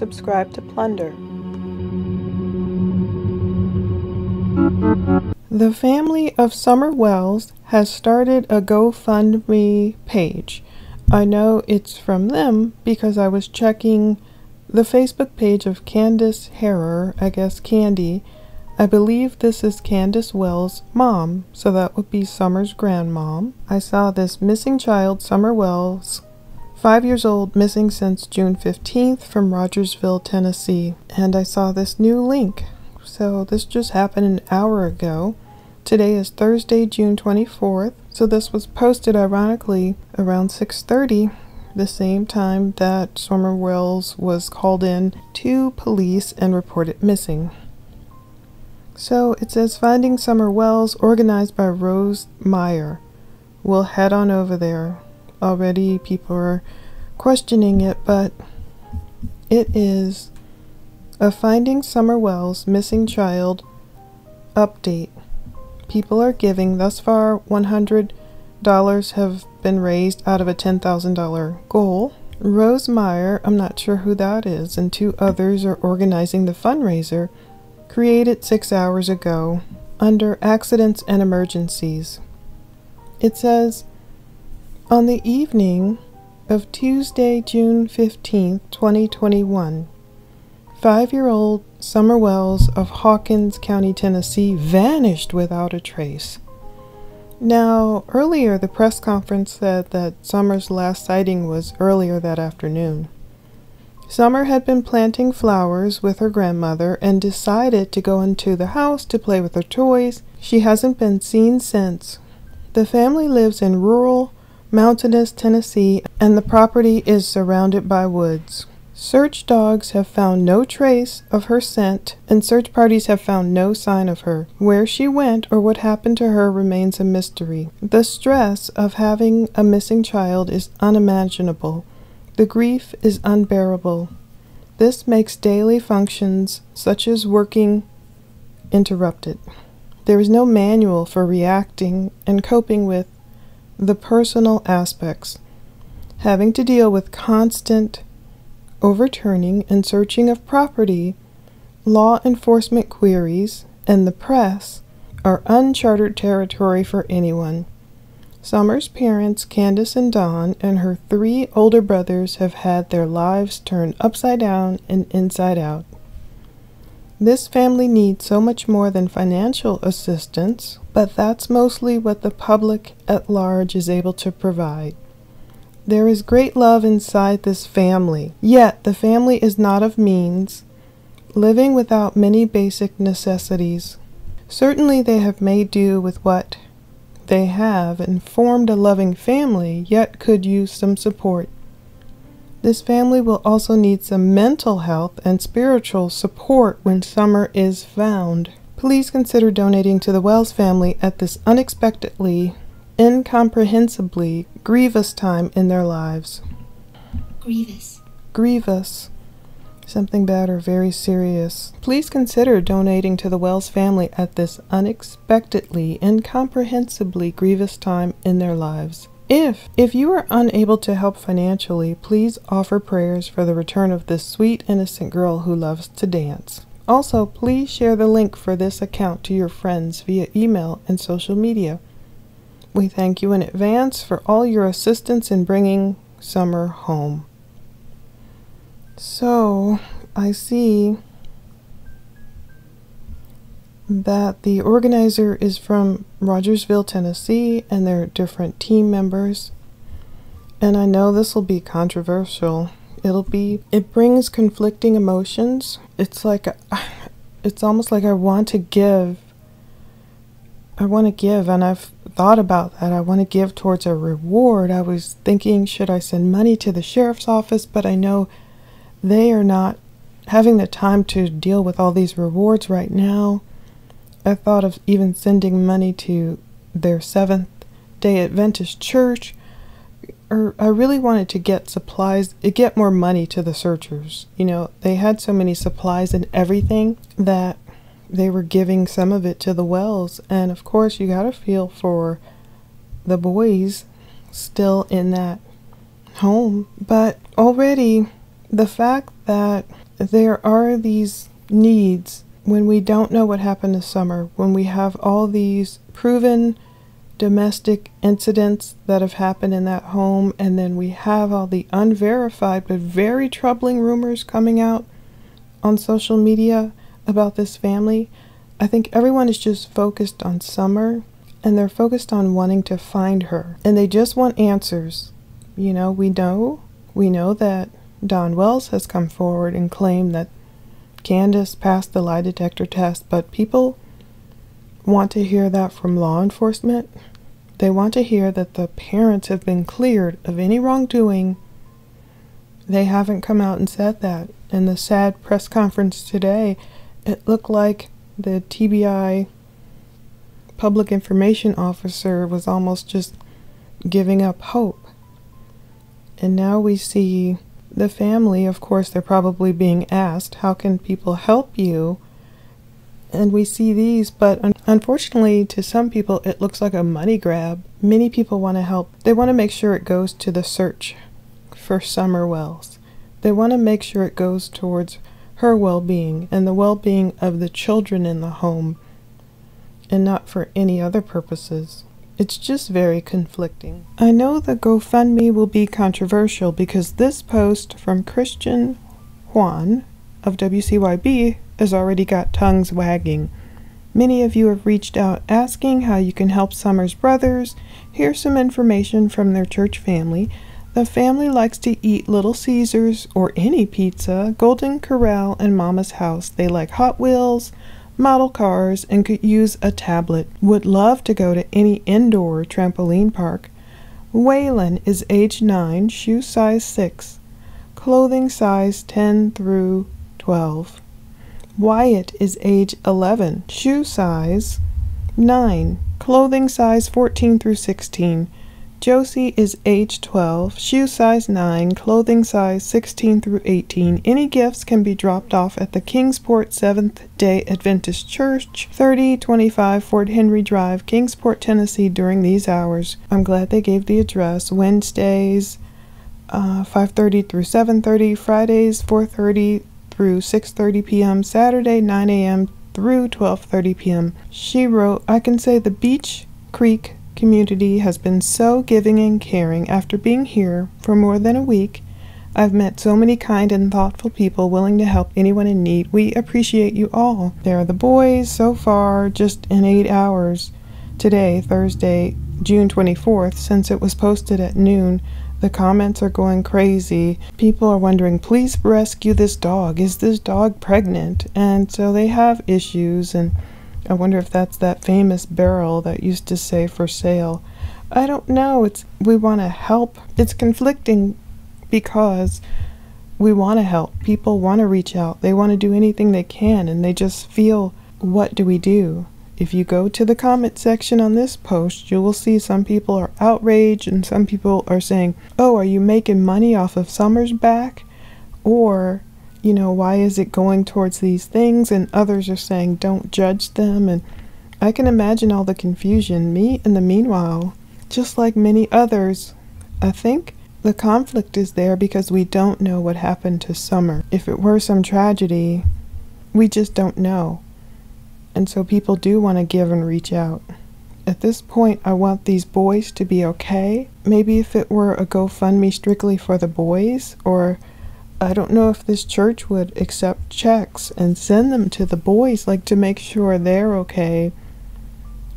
subscribe to Plunder. The family of Summer Wells has started a GoFundMe page. I know it's from them because I was checking the Facebook page of Candace Harrer, I guess Candy. I believe this is Candace Wells' mom, so that would be Summer's grandmom. I saw this missing child, Summer Wells, five years old, missing since June 15th from Rogersville, Tennessee. And I saw this new link. So this just happened an hour ago. Today is Thursday, June 24th. So this was posted ironically around 6:30 the same time that Summer Wells was called in to police and reported missing. So it says Finding Summer Wells, organized by Rose Meyer. We'll head on over there. Already people are questioning it, but it is a Finding Summer Wells Missing Child update. People are giving thus far 100 dollars have been raised out of a $10,000 goal. Rose Meyer, I'm not sure who that is, and two others are organizing the fundraiser created six hours ago under accidents and emergencies. It says, on the evening of Tuesday, June 15, 2021, five year old Summer Wells of Hawkins County, Tennessee vanished without a trace. Now, earlier the press conference said that Summer's last sighting was earlier that afternoon. Summer had been planting flowers with her grandmother and decided to go into the house to play with her toys. She hasn't been seen since. The family lives in rural, mountainous Tennessee, and the property is surrounded by woods. Search dogs have found no trace of her scent, and search parties have found no sign of her. Where she went or what happened to her remains a mystery. The stress of having a missing child is unimaginable. The grief is unbearable. This makes daily functions, such as working, interrupted. There is no manual for reacting and coping with the personal aspects. Having to deal with constant, overturning and searching of property, law enforcement queries, and the press are uncharted territory for anyone. Summer's parents, Candace and Don, and her three older brothers have had their lives turned upside down and inside out. This family needs so much more than financial assistance, but that's mostly what the public at large is able to provide. There is great love inside this family, yet the family is not of means, living without many basic necessities. Certainly they have made do with what they have and formed a loving family, yet could use some support. This family will also need some mental health and spiritual support when summer is found. Please consider donating to the Wells family at this unexpectedly incomprehensibly grievous time in their lives. Grievous. Grievous. Something bad or very serious. Please consider donating to the Wells family at this unexpectedly, incomprehensibly grievous time in their lives. If if you are unable to help financially, please offer prayers for the return of this sweet innocent girl who loves to dance. Also, please share the link for this account to your friends via email and social media. We thank you in advance for all your assistance in bringing summer home. So, I see that the organizer is from Rogersville, Tennessee, and they're different team members. And I know this will be controversial. It'll be, it brings conflicting emotions. It's like, it's almost like I want to give. I want to give, and I've thought about that. I want to give towards a reward. I was thinking, should I send money to the sheriff's office? But I know they are not having the time to deal with all these rewards right now. I thought of even sending money to their Seventh day Adventist church. Or I really wanted to get supplies, get more money to the searchers. You know, they had so many supplies and everything that they were giving some of it to the wells. And of course, you got to feel for the boys still in that home. But already, the fact that there are these needs when we don't know what happened this summer, when we have all these proven domestic incidents that have happened in that home, and then we have all the unverified but very troubling rumors coming out on social media about this family. I think everyone is just focused on Summer and they're focused on wanting to find her and they just want answers. You know, we know we know that Don Wells has come forward and claimed that Candace passed the lie detector test, but people want to hear that from law enforcement. They want to hear that the parents have been cleared of any wrongdoing. They haven't come out and said that. In the sad press conference today, it looked like the TBI public information officer was almost just giving up hope. And now we see the family, of course, they're probably being asked, How can people help you? And we see these, but un- unfortunately, to some people, it looks like a money grab. Many people want to help. They want to make sure it goes to the search for Summer Wells. They want to make sure it goes towards her well being and the well being of the children in the home and not for any other purposes. It's just very conflicting. I know the GoFundMe will be controversial because this post from Christian Juan of WCYB has already got tongues wagging. Many of you have reached out asking how you can help Summer's brothers. Here's some information from their church family. The family likes to eat Little Caesars or any pizza, Golden Corral, and Mama's House. They like Hot Wheels, model cars, and could use a tablet. Would love to go to any indoor trampoline park. Waylon is age 9, shoe size 6, clothing size 10 through 12. Wyatt is age 11, shoe size 9, clothing size 14 through 16. Josie is age 12, shoe size 9, clothing size 16 through 18. Any gifts can be dropped off at the Kingsport Seventh day Adventist Church, 3025 Fort Henry Drive, Kingsport, Tennessee, during these hours. I'm glad they gave the address. Wednesdays, uh, 5.30 through 7.30, Fridays, 4.30 through 6.30 p.m., Saturday, 9 a.m. through 12.30 p.m. She wrote, I can say the Beech, Creek community has been so giving and caring. After being here for more than a week, I've met so many kind and thoughtful people willing to help anyone in need. We appreciate you all. There are the boys so far, just in eight hours. Today, Thursday, June 24th, since it was posted at noon, the comments are going crazy. People are wondering, please rescue this dog. Is this dog pregnant? And so they have issues and I wonder if that's that famous barrel that used to say for sale. I don't know. It's we want to help. It's conflicting because we want to help. People want to reach out. They want to do anything they can and they just feel what do we do? If you go to the comment section on this post, you will see some people are outraged and some people are saying, "Oh, are you making money off of Summer's back?" Or you know, why is it going towards these things? And others are saying, don't judge them. And I can imagine all the confusion. Me, in the meanwhile, just like many others, I think the conflict is there because we don't know what happened to Summer. If it were some tragedy, we just don't know. And so people do want to give and reach out. At this point, I want these boys to be okay. Maybe if it were a GoFundMe strictly for the boys, or I don't know if this church would accept checks and send them to the boys, like to make sure they're okay,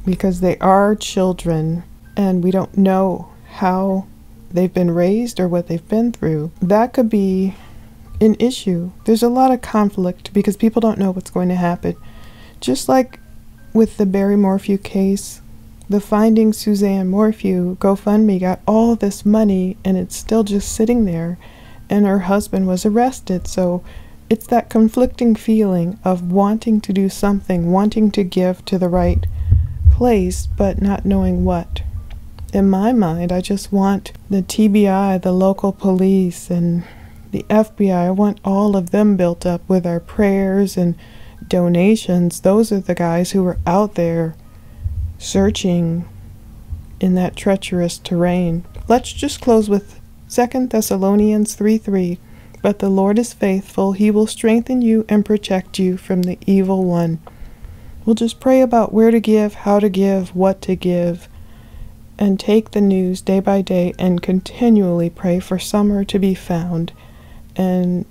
because they are children and we don't know how they've been raised or what they've been through. That could be an issue. There's a lot of conflict because people don't know what's going to happen. Just like with the Barry Morphew case, the Finding Suzanne Morphew GoFundMe got all this money and it's still just sitting there and her husband was arrested. So it's that conflicting feeling of wanting to do something, wanting to give to the right place, but not knowing what. In my mind, I just want the TBI, the local police, and the FBI, I want all of them built up with our prayers and donations. Those are the guys who were out there searching in that treacherous terrain. Let's just close with 2 Thessalonians 3 3. But the Lord is faithful. He will strengthen you and protect you from the evil one. We'll just pray about where to give, how to give, what to give, and take the news day by day and continually pray for Summer to be found and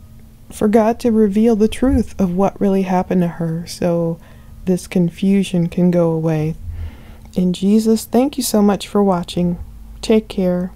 for God to reveal the truth of what really happened to her so this confusion can go away. In Jesus, thank you so much for watching. Take care.